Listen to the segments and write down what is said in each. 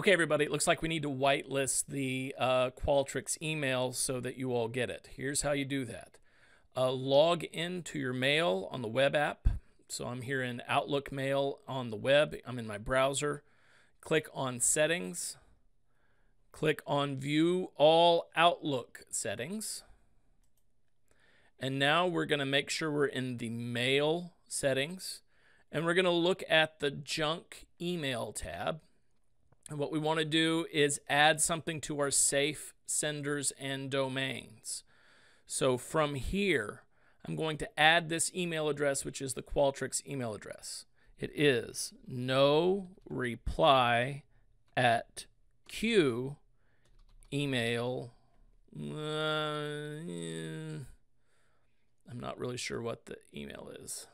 Okay, everybody, it looks like we need to whitelist the uh, Qualtrics email so that you all get it. Here's how you do that. Uh, log into your mail on the web app. So I'm here in Outlook Mail on the web. I'm in my browser. Click on Settings. Click on View All Outlook Settings. And now we're going to make sure we're in the Mail settings. And we're going to look at the Junk Email tab. And what we want to do is add something to our safe senders and domains. So from here, I'm going to add this email address, which is the Qualtrics email address. It is no reply at Q email. Uh, I'm not really sure what the email is.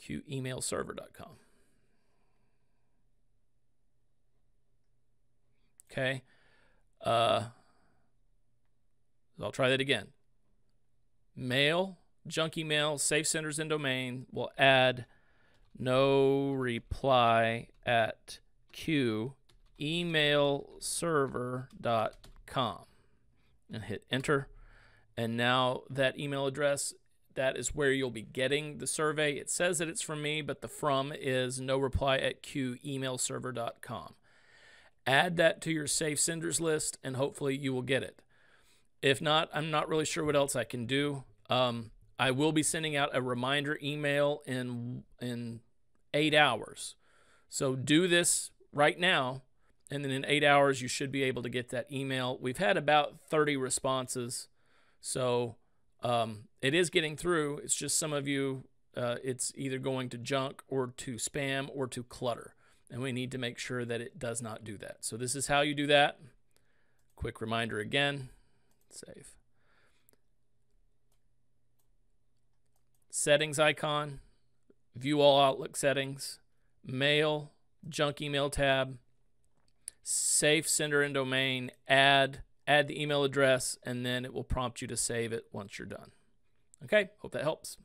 QEmailServer.com. Okay. Uh, I'll try that again. Mail, junk email, safe senders and domain will add no reply at q emailserver.com and hit enter. And now that email address, that is where you'll be getting the survey. It says that it's from me, but the from is no reply at q emailserver.com. Add that to your safe senders list, and hopefully you will get it. If not, I'm not really sure what else I can do. Um, I will be sending out a reminder email in in eight hours. So do this right now, and then in eight hours you should be able to get that email. We've had about 30 responses, so um, it is getting through. It's just some of you, uh, it's either going to junk or to spam or to clutter, and we need to make sure that it does not do that. So this is how you do that. Quick reminder again. Save. Settings icon, view all Outlook settings, mail, junk email tab, safe sender and domain, add, add the email address, and then it will prompt you to save it once you're done. Okay, hope that helps.